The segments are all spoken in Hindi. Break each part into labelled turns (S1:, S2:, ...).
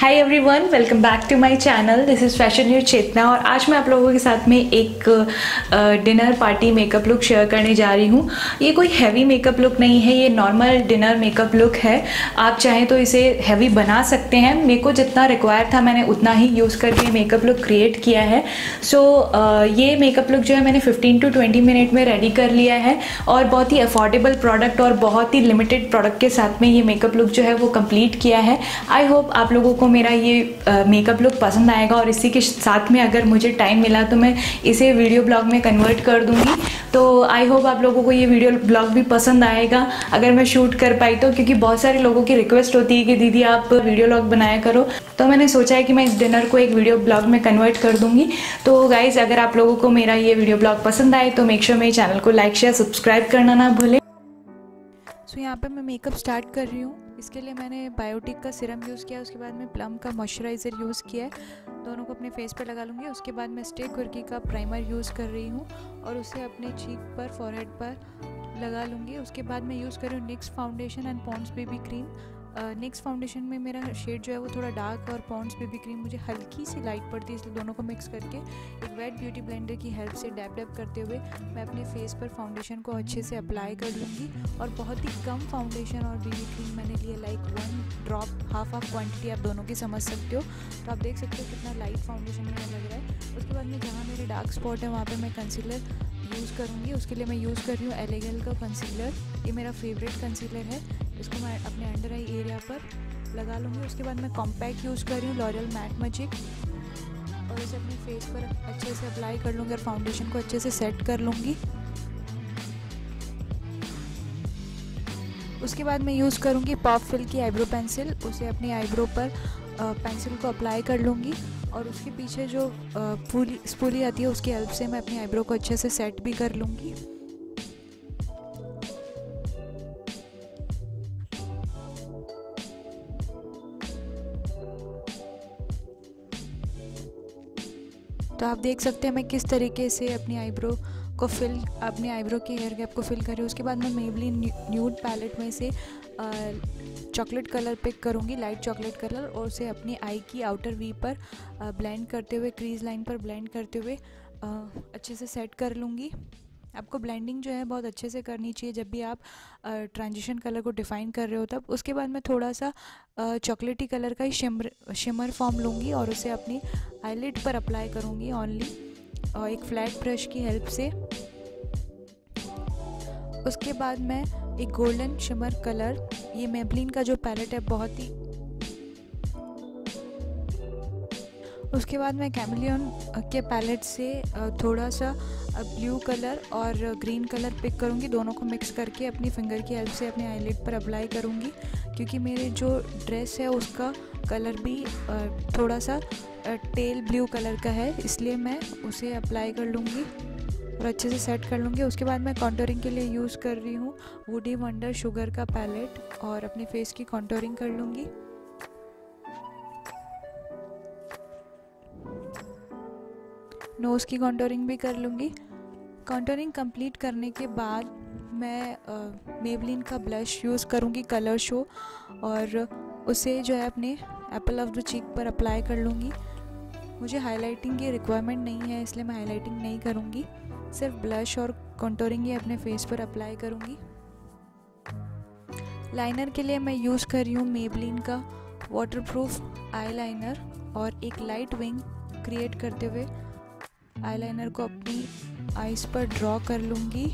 S1: Hi everyone welcome back to my channel this is fashion news Chetna और आज मैं आप लोगों के साथ में एक dinner party makeup look share करने जा रही हूँ। ये कोई हैवी मेकअप लुक नहीं है ये नॉर्मल डिनर मेकअप लुक है। आप चाहें तो इसे हैवी बना सकते हैं। मेरे को जितना रिक्वायर था मैंने उतना ही यूज़ करके मेकअप लुक क्रिएट किया है। सो so, ये मेकअप लुक जो है मैंने फिफ्टीन टू ट्वेंटी मिनट में रेडी कर लिया है और बहुत ही अफोर्डेबल प्रोडक्ट और बहुत ही लिमिटेड प्रोडक्ट के साथ में ये मेकअप लुक जो है वो कंप्लीट किया है। आई होप आप लोगों को मेरा ये मेकअप लुक पसंद आएगा और इसी के साथ में अगर मुझे टाइम मिला तो मैं इसे वीडियो ब्लॉग में कन्वर्ट कर दूँगी। तो आई होप आप लोगों को ये वीडियो ब्लॉग भी पसंद आएगा। अगर मैं शूट कर पाई तो क्योंकि बहुत सारे लोगों की रिक्वेस्ट होती है कि दीदी आप वीडियो ब्लॉग बनाया करो। तो मैंने सोचा है कि मैं इस डिनर को एक वीडियो ब्लॉग में कन्वर्ट कर दूँगी। तो गाइज़ अगर आप लोगों को मेरा ये वीडियो ब्लॉग पसंद आए तो मेक श्योर मेरे चैनल को लाइक शेयर सब्सक्राइब करना ना भूलें।
S2: सो so, यहाँ पे मैं मेकअप स्टार्ट कर रही हूँ। इसके लिए मैंने बायोटिक का सिरम यूज़ किया, उसके बाद मैं प्लम का मॉइस्चराइज़र यूज़ किया है। दोनों को अपने फेस पर लगा लूँगी, उसके बाद मैं स्टे कुर्की का प्राइमर यूज़ कर रही हूँ और उसे अपने चीक पर फॉरहेड पर लगा लूँगी। उसके बाद मैं यूज़ कर रही हूँ NYX foundation and Pond's baby cream next foundation में मेरा शेड जो है वो थोड़ा डार्क और पॉन्ड्स बेबी क्रीम मुझे हल्की सी लाइट पड़ती है, इसलिए दोनों को मिक्स करके एक वेट ब्यूटी ब्लेंडर की हेल्प से डैप डैप करते हुए मैं अपने फेस पर फाउंडेशन को अच्छे से अप्लाई कर लूँगी। और बहुत ही कम फाउंडेशन और बेबी क्रीम मैंने लिए like one drop half half quantity आप दोनों की समझ सकते हो। तो आप देख सकते हो कितना लाइट फाउंडेशन मेरा लग रहा है। उसके बाद में जहाँ मेरे डार्क स्पॉट है, वहाँ पर मैं कंसीलर यूज़ करूँगी। उसके लिए मैं यूज़ कर रही हूँ एलेगल का कंसीलर ये मेरा फेवरेट कंसीलर है। इसको मैं अपने अंडर आई एरिया पर लगा लूँगी। उसके बाद मैं कॉम्पैक्ट यूज़ कर रही हूँ लॉरियल मैट मजिक और इसे अपने फेस पर अच्छे से अप्लाई कर लूँगी और फाउंडेशन को अच्छे से सेट कर लूँगी। उसके बाद मैं यूज़ करूँगी पॉप फिल की आईब्रो पेंसिल उसे अपनी आईब्रो पर पेंसिल को अप्लाई कर लूँगी। और उसके पीछे जो पूली स्पूली आती है, उसकी हेल्प से मैं अपनी आईब्रो को अच्छे से सेट भी कर लूँगी। तो आप देख सकते हैं मैं किस तरीके से अपनी आईब्रो को फिल, अपने आईब्रो के हेयर गैप को फिल कर रही हूँ। उसके बाद मैं मेबली न्यूड पैलेट में से चॉकलेट कलर पिक करूँगी, लाइट चॉकलेट कलर, और उसे अपनी आई की आउटर वी पर ब्लेंड करते हुए, क्रीज लाइन पर ब्लेंड करते हुए अच्छे से सेट कर लूँगी। आपको ब्लेंडिंग जो है बहुत अच्छे से करनी चाहिए। जब भी आप ट्रांजिशन कलर को डिफ़ाइन कर रहे हो, तब उसके बाद मैं थोड़ा सा चॉकलेटी कलर का ही शिमर शिमर फॉर्म लूँगी और उसे अपनी आईलिड पर अप्लाई करूँगी ऑनली और एक फ्लैट ब्रश की हेल्प से। उसके बाद मैं एक गोल्डन शिमर कलर ये मेबलिन का जो पैलेट है, बहुत ही उसके बाद मैं कैमिलियन के पैलेट से थोड़ा सा ब्लू कलर और ग्रीन कलर पिक करूँगी। दोनों को मिक्स करके अपनी फिंगर की हेल्प से अपने आईलिड पर अप्लाई करूँगी। क्योंकि मेरे जो ड्रेस है उसका कलर भी थोड़ा सा टेल ब्लू कलर का है। इसलिए मैं उसे अप्लाई कर लूँगी और अच्छे से सेट कर लूँगी। उसके बाद मैं कॉन्टोरिंग के लिए यूज़ कर रही हूँ। वुडी वंडर शुगर का पैलेट और अपने फेस की कॉन्टोरिंग कर लूँगी। नोज़ की कॉन्टोरिंग भी कर लूँगी। कॉन्टोरिंग कंप्लीट करने के बाद मैं मेबलिन का ब्लश यूज़ करूँगी कलर शो और उसे जो है अपने एप्पल ऑफ़ द चीक पर अप्लाई कर लूँगी। मुझे हाइलाइटिंग की रिक्वायरमेंट नहीं है, इसलिए मैं हाइलाइटिंग नहीं करूँगी। सिर्फ़ ब्लश और कॉन्टोरिंग ही अपने फेस पर अप्लाई करूँगी। लाइनर के लिए मैं यूज़ कर रही हूँ मेबलिन का वाटरप्रूफ आई लाइनर और एक लाइट विंग क्रिएट करते हुए। आईलाइनर को अपनी आईज पर ड्रॉ कर लूँगी।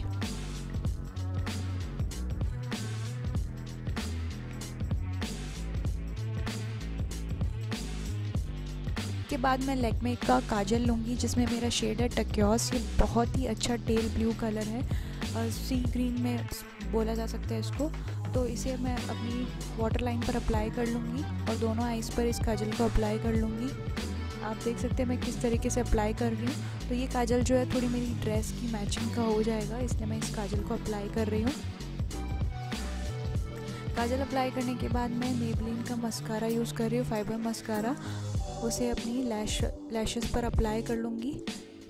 S2: के बाद मैं लेकमे का काजल लूँगी, जिसमें मेरा शेड है टक्योस ये बहुत ही अच्छा टेल ब्लू कलर है। और सी ग्रीन में बोला जा सकता है इसको। तो इसे मैं अपनी वाटर लाइन पर अप्लाई कर लूँगी और दोनों आइज़ पर इस काजल को अप्लाई कर लूँगी। आप देख सकते हैं मैं किस तरीके से अप्लाई कर रही हूँ। तो ये काजल जो है थोड़ी मेरी ड्रेस की मैचिंग का हो जाएगा, इसलिए मैं इस काजल को अप्लाई कर रही हूँ। काजल अप्लाई करने के बाद मैं मेबलिन का मस्कारा यूज़ कर रही हूँ फाइबर मस्कारा उसे अपनी लैश लैशेस पर अप्लाई कर लूँगी।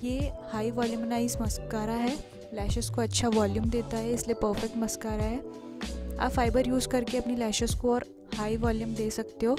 S2: ये हाई वॉल्यूमनाइज मस्कारा है। लैशेस को अच्छा वॉल्यूम देता है, इसलिए परफेक्ट मस्कारा है। आप फाइबर यूज़ करके अपनी लैशेस को और हाई वॉल्यूम दे सकते हो।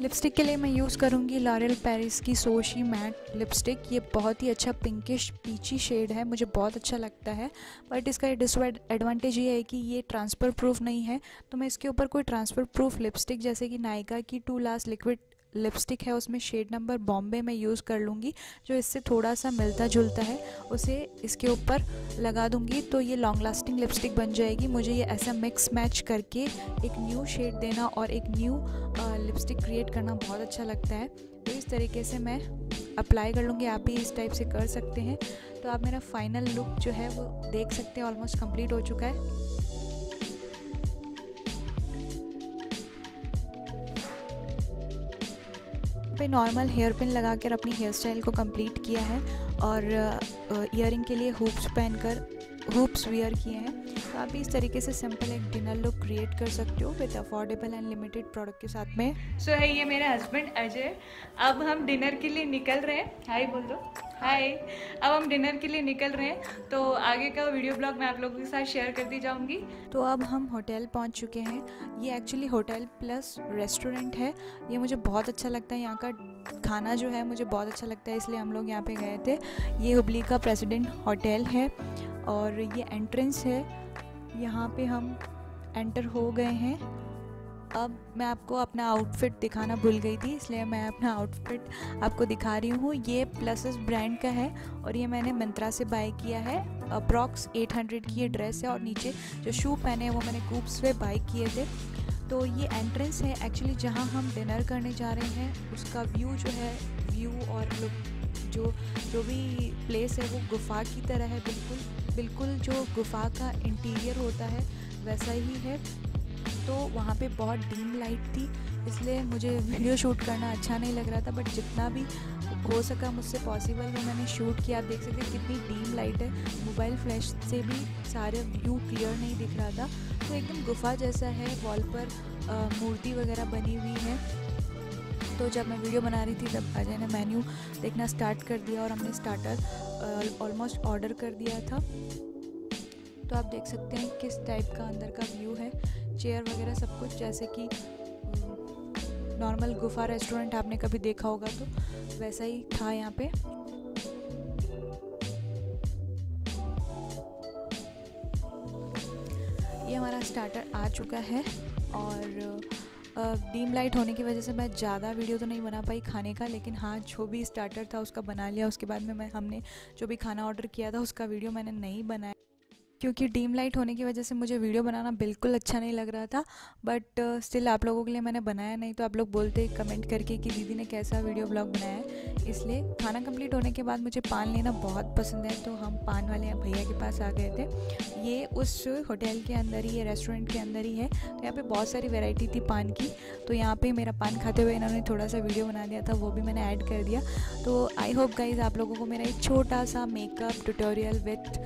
S2: लिपस्टिक के लिए मैं यूज़ करूँगी लॉरियल पेरिस की सोशी मैट लिपस्टिक ये बहुत ही अच्छा पिंकिश पीची शेड है, मुझे बहुत अच्छा लगता है। बट इसका एडवांटेज ये है कि ये ट्रांसफ़र प्रूफ नहीं है। तो मैं इसके ऊपर कोई ट्रांसफ़र प्रूफ लिपस्टिक जैसे कि नायका की टू लास्ट लिक्विड लिपस्टिक है उसमें शेड नंबर बॉम्बे में यूज़ कर लूँगी, जो इससे थोड़ा सा मिलता जुलता है, उसे इसके ऊपर लगा दूँगी तो ये लॉन्ग लास्टिंग लिपस्टिक बन जाएगी। मुझे ये ऐसा मिक्स मैच करके एक न्यू शेड देना और एक न्यू लिपस्टिक क्रिएट करना बहुत अच्छा लगता है। तो इस तरीके से मैं अप्लाई कर लूँगी, आप भी इस टाइप से कर सकते हैं। तो आप मेरा फाइनल लुक जो है वो देख सकते हैं ऑलमोस्ट कंप्लीट हो चुका है। पे नॉर्मल हेयर पिन लगा कर अपनी हेयर स्टाइल को कंप्लीट किया है और इयरिंग के लिए हुप्स पहनकर हुप्स वियर किए हैं। तो आप भी इस तरीके से सिंपल एक डिनर लुक क्रिएट कर सकते हो with affordable and limited product के साथ में।
S1: सो so, है ये मेरे हस्बैंड अजय। अब हम डिनर के लिए निकल रहे हैं। हाई बोल दो। हाय अब हम डिनर के लिए निकल रहे हैं तो आगे का वीडियो ब्लॉग मैं आप लोगों के साथ शेयर करती जाऊँगी।
S2: तो अब हम होटल पहुँच चुके हैं। ये एक्चुअली होटल प्लस रेस्टोरेंट है। ये मुझे बहुत अच्छा लगता है। यहाँ का खाना जो है मुझे बहुत अच्छा लगता है, इसलिए हम लोग यहाँ पे गए थे। ये हुबली का प्रेसिडेंट होटल है और ये एंट्रेंस है। यहाँ पे हम एंटर हो गए हैं। अब मैं आपको अपना आउटफिट दिखाना भूल गई थी, इसलिए मैं अपना आउटफिट आपको दिखा रही हूँ। ये प्लसस ब्रांड का है और ये मैंने मंत्रा से बाय किया है। अप्रॉक्स 800 की ये ड्रेस है और नीचे जो शू पहने हैं वो मैंने कूप्स से बाय किए थे। तो ये एंट्रेंस है एक्चुअली जहाँ हम डिनर करने जा रहे हैं, उसका व्यू जो है व्यू और लुक जो जो भी प्लेस है वो गुफा की तरह है, बिल्कुल बिल्कुल जो गुफा का इंटीरियर होता है, वैसा ही है। तो वहाँ पे बहुत डीम लाइट थी, इसलिए मुझे वीडियो शूट करना अच्छा नहीं लग रहा था बट जितना भी हो सका मुझसे पॉसिबल वो मैंने शूट किया। आप देख सकते हैं कितनी डीम लाइट है। मोबाइल फ्लैश से भी सारे व्यू क्लियर नहीं दिख रहा था। तो एकदम गुफा जैसा है वॉल पर मूर्ति वगैरह बनी हुई है। तो जब मैं वीडियो बना रही थी, तब अजय ने मेन्यू देखना स्टार्ट कर दिया और हमने स्टार्टर ऑलमोस्ट ऑर्डर कर दिया था। तो आप देख सकते हैं किस टाइप का अंदर का व्यू है। चेयर वगैरह सब कुछ, जैसे कि नॉर्मल गुफा रेस्टोरेंट आपने कभी देखा होगा तो वैसा ही था यहाँ पे। ये हमारा स्टार्टर आ चुका है और डीम लाइट होने की वजह से मैं ज़्यादा वीडियो तो नहीं बना पाई खाने का, लेकिन हाँ जो भी स्टार्टर था उसका बना लिया, उसके बाद में मैं, हमने जो भी खाना ऑर्डर किया था, उसका वीडियो मैंने नहीं बनाया। क्योंकि डीम लाइट होने की वजह से मुझे वीडियो बनाना बिल्कुल अच्छा नहीं लग रहा था बट स्टिल uh, आप लोगों के लिए मैंने बनाया नहीं तो आप लोग बोलते कमेंट करके कि दीदी ने कैसा वीडियो ब्लॉग बनाया है। इसलिए खाना कंप्लीट होने के बाद मुझे पान लेना बहुत पसंद है तो हम पान वाले भैया के पास आ गए थे। ये उस होटल के अंदर ही है रेस्टोरेंट के अंदर ही है तो यहाँ पे बहुत सारी वेराइटी थी पान की। तो यहाँ पे मेरा पान खाते हुए इन्होंने थोड़ा सा वीडियो बना दिया था वो भी मैंने ऐड कर दिया। तो आई होप गाइज़ आप लोगों को मेरा एक छोटा सा मेकअप ट्यूटोरियल विथ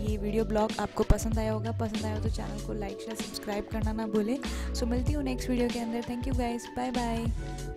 S2: ये वीडियो ब्लॉग आपको पसंद आया होगा, पसंद आया हो तो चैनल को लाइक शेयर सब्सक्राइब करना ना भूलें। सो मिलती हूँ नेक्स्ट वीडियो के अंदर। Thank you guys bye bye